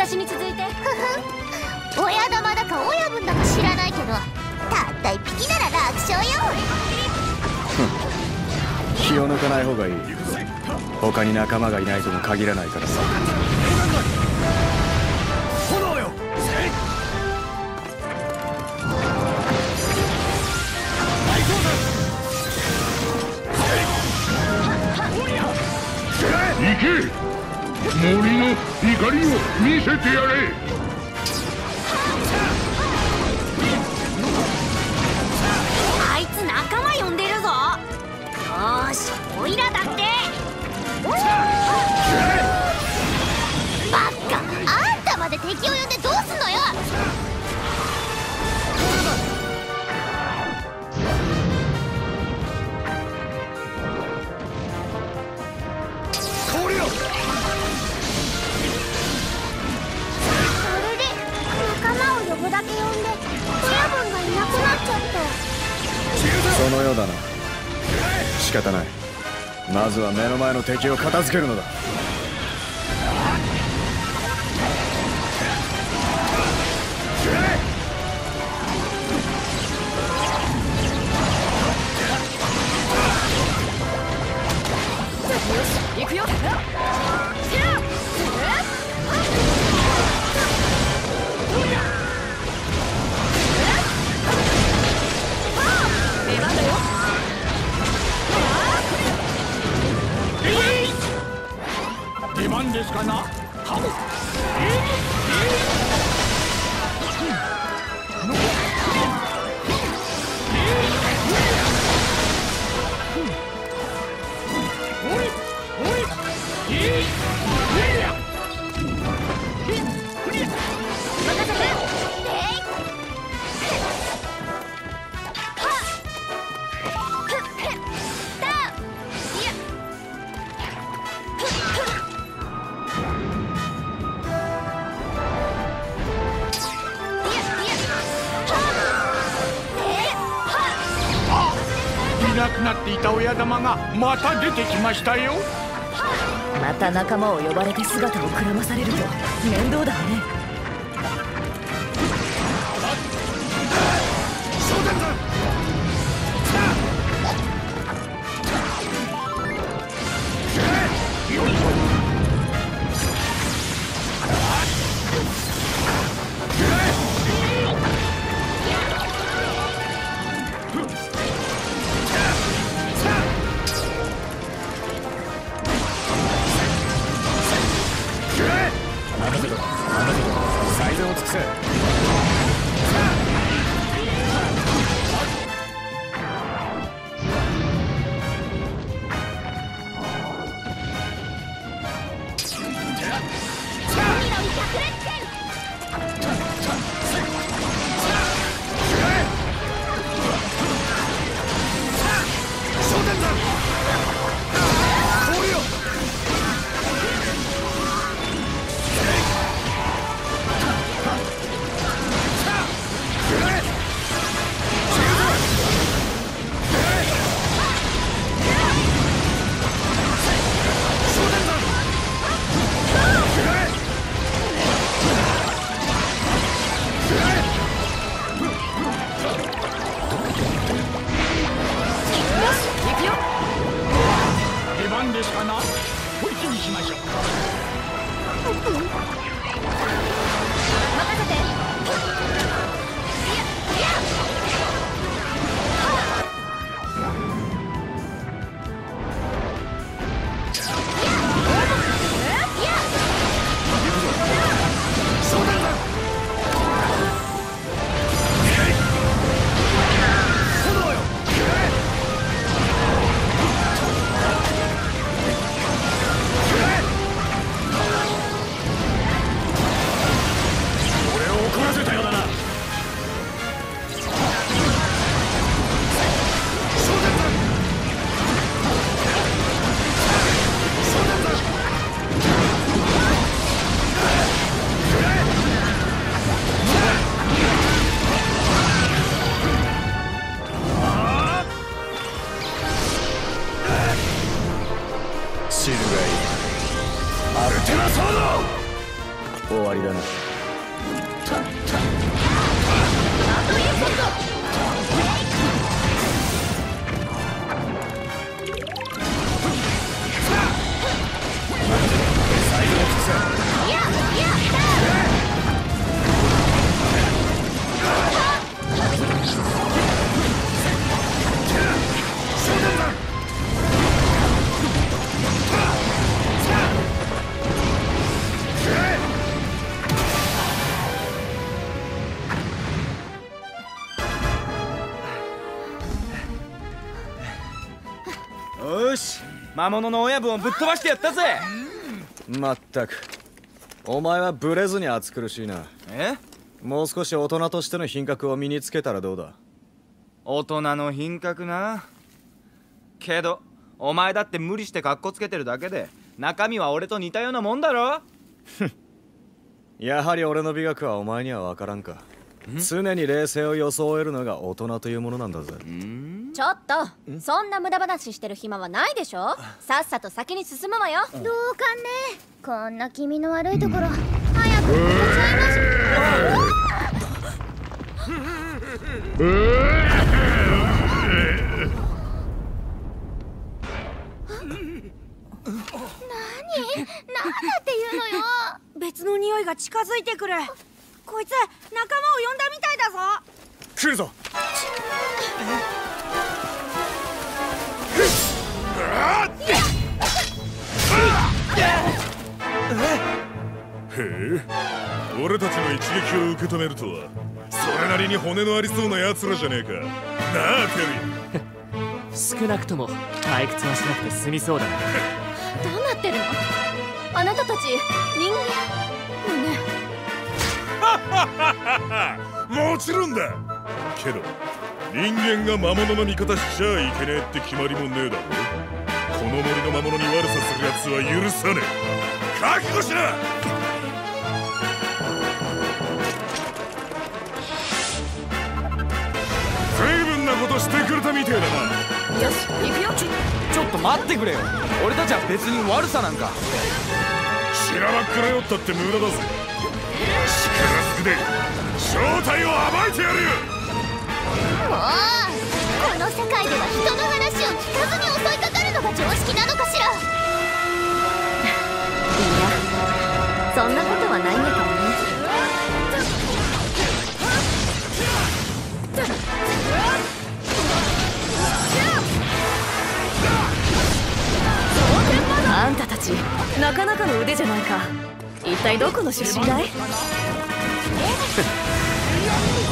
私に続いて。ふふ親玉だか親分だか知らないけど。たった一匹なら楽勝よ。気を抜かない方がいい。他に仲間がいないとも限らないからさ。炎よ。行け 森の怒りを見せてやれ。あいつ仲間呼んでるぞ。よしオイラだって。バッカあんたまで敵を呼んでどうすんのよ。だけ呼んで親分がいなくなっちゃった。そのようだな。仕方ない。まずは目の前の敵を片付けるのだ。行くよっていた親玉がまた出てきましたよ。また仲間を呼ばれて姿をくらまされると面倒だね。最終わりだな魔物の親分をぶっ飛ばしてやったぜ。まったく。お前はブレずに暑苦しいな。え？もう少し大人としての品格を身につけたらどうだ？大人の品格な。けどお前だって無理してカッコつけてるだけで中身は俺と似たようなもんだろ？やはり俺の美学はお前には分からんか。常に冷静を装えるのが大人というものなんだぜちょっと。そんな無駄話してる暇はないでしょ？さっさと先に進むわよ。どうかね？こんな気味の悪いところ。早く。抜けちゃいます何？なんだっていうのよ？別の匂いが近づいてくる。こいつ仲間を呼んだみたいだぞ。来るぞへえ俺たちの一撃を受け止めるとは。それなりに骨のありそうな奴らじゃねえか。なあテリー。少なくとも退屈はしなくて済みそうだ。などうなってるの？あなたたち人間？よねもちろんだ。けど人間が魔物の味方しちゃいけねえって決まりもねえだろ。この森の魔物に悪さする奴は許さねえ。覚悟しな随分なことしてくれたみてえだな。よし行くよ。ちょちょっと待ってくれよ。俺たちは別に悪さなんか。しらばっくらよったって無駄だぜ。力ずくで正体を暴いてやる。よこの世界では人の話を聞かずに襲いかかるのが常識なのかしらいやそんなことはないんだかもねあんたたちなかなかの腕じゃないか。一体どこの出身だい？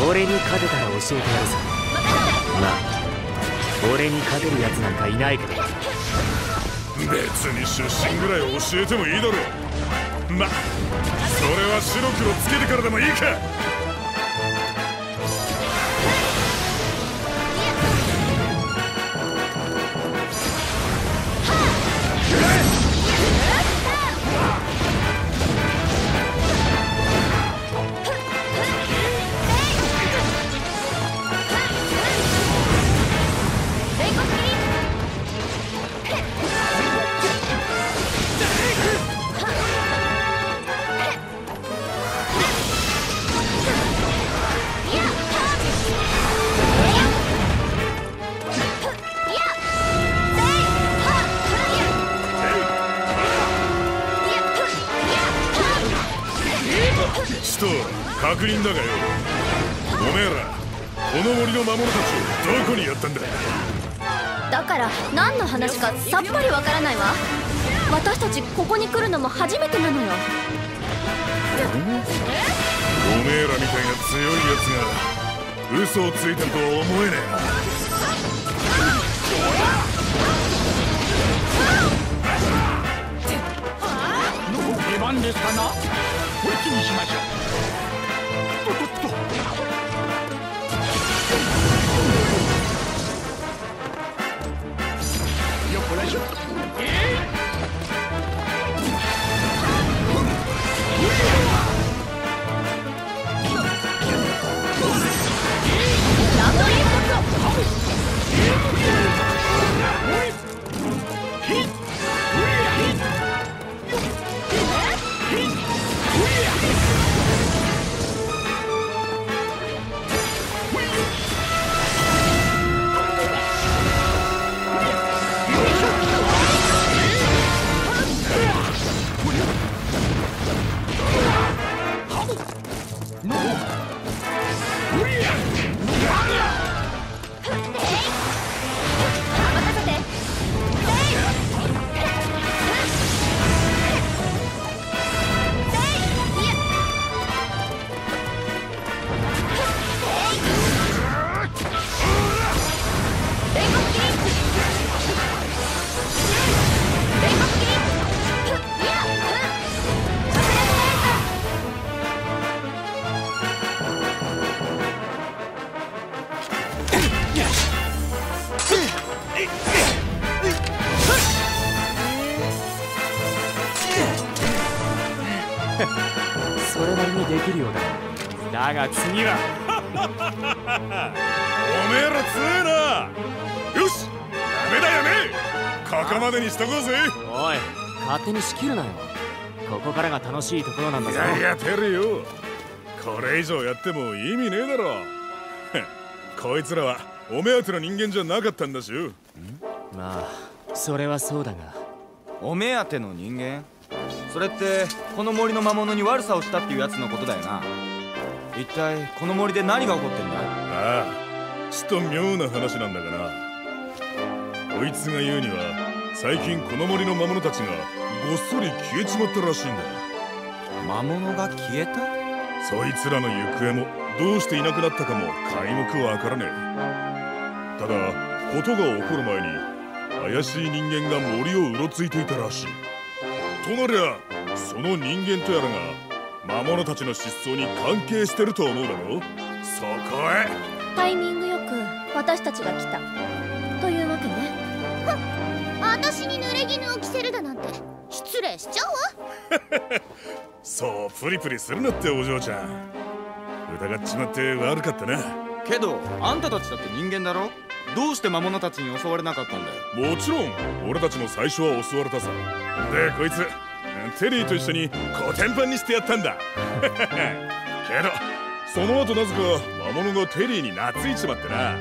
俺に勝てたら教えてやるさまあ俺に勝てるやつなんかいないけど。別に出身ぐらい教えてもいいだろう。まそれは白黒つけてからでもいいか。使徒確認だがよ。おめえらこの森の魔物たちをどこにやったんだ？だから何の話かさっぱりわからないわ。私たちここに来るのも初めてなのよ。おめえらみたいな強いやつが嘘をついてるとは思えねえ。な出番ですかな。こっちにしましょう。とっとっと。よこらしょ。え？任せそれなりにできるようだ。だが次は。おめえら強えな。よしダメだよねここまでにしとこうぜ。おい勝手に仕切るなよ。ここからが楽しいところなんだぞ。いやてるよ。これ以上やっても意味ねえだろ。こいつらはお目当ての人間じゃなかったんだしよ。まあそれはそうだが。お目当ての人間？それってこの森の魔物に悪さをしたっていうやつのことだよな。一体この森で何が起こってんだ？ああちと妙な話なんだがな。こいつが言うには最近この森の魔物たちがごっそり消えちまったらしいんだ。魔物が消えた？そいつらの行方もどうしていなくなったかも皆目はわからねえ。ただことが起こる前に怪しい人間が森をうろついていたらしいとなりゃその人間とやらが魔物たちの失踪に関係してると思うだろそこへ。タイミングよく私たちが来た。というわけね。私に濡れ衣を着せるだなんて。失礼しちゃうわ。そうプリプリするなってお嬢ちゃん。疑っちまって悪かったな。けどあんたたちだって人間だろ？どうして魔物たちに襲われなかったんだよ？もちろん俺たちも最初は襲われたさ。でこいつテリーと一緒にコテンパンにしてやったんだ。けどその後なぜか魔物がテリーに懐いちまってな。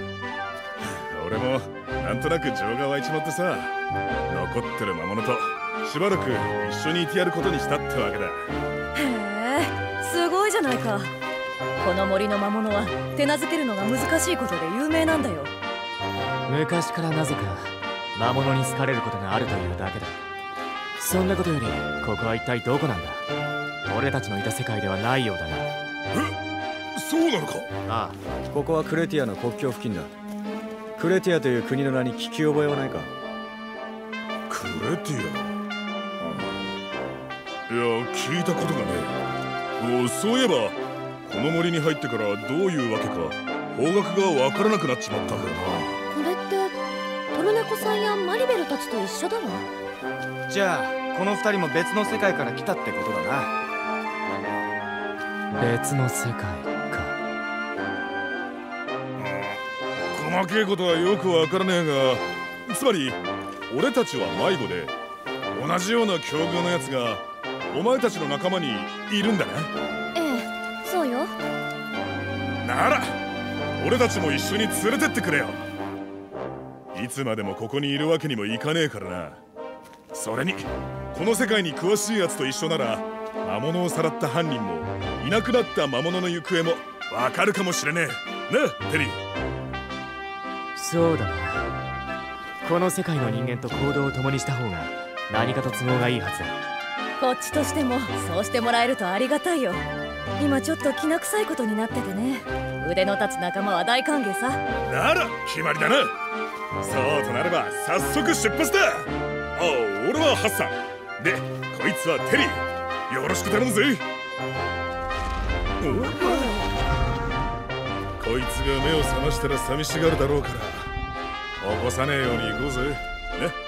俺もなんとなく情が湧いちまってさ。残ってる魔物としばらく一緒にいてやることにしたってわけだ。へえすごいじゃないか。この森の魔物は手なずけるのが難しいことで有名なんだよ昔からなぜか魔物に好かれることがあるというだけだ。そんなことよりここは一体どこなんだ？俺たちのいた世界ではないようだな。え？そうなのか？あここはクレティアの国境付近だ。クレティアという国の名に聞き覚えはないか。クレティア？いや聞いたことがねえ。おそういえばこの森に入ってからどういうわけか方角がわからなくなっちまったんだよマリベルたちと一緒だわじゃあこの二人も別の世界から来たってことだな。別の世界か。な細けいことはよくわからねえがつまり俺たちは迷子で同じような境遇のやつがお前たちの仲間にいるんだな。ええそうよ。なら俺たちも一緒に連れてってくれよいつまでもここにいるわけにもいかねえからな。それにこの世界に詳しいやつと一緒なら魔物をさらった犯人もいなくなった魔物の行方もわかるかもしれねえ。なあテリー。そうだな。この世界の人間と行動を共にした方が何かと都合がいいはずだ。こっちとしてもそうしてもらえるとありがたいよ。今ちょっときな臭いことになっててね。腕の立つ仲間は大歓迎さ。なら決まりだなそうとなれば早速出発だ。あ俺はハッサン。でこいつはテリー。よろしく頼むぜ。こいつが目を覚ましたら寂しがるだろうから。起こさねえように行こうぜ。ね？